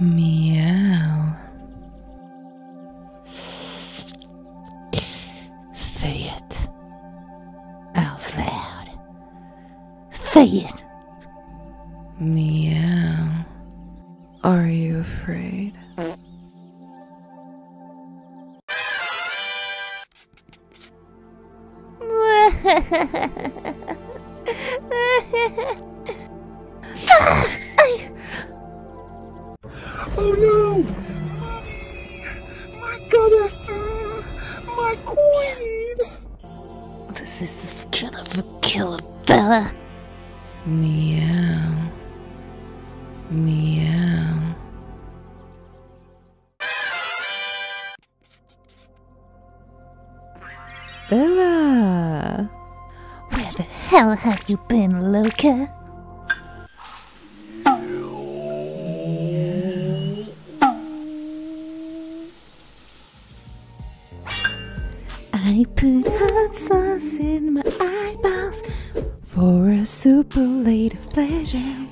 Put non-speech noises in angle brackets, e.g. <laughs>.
Meow. Say it. Out loud. Say it. Meow. Are you afraid? <laughs> Oh no! Mommy! My goddess! My queen! This is the skin of a killer fella. Meow. Meow. Bella! Where the hell have you been, Loca? I put hot sauce in my eyeballs for a superlative pleasure.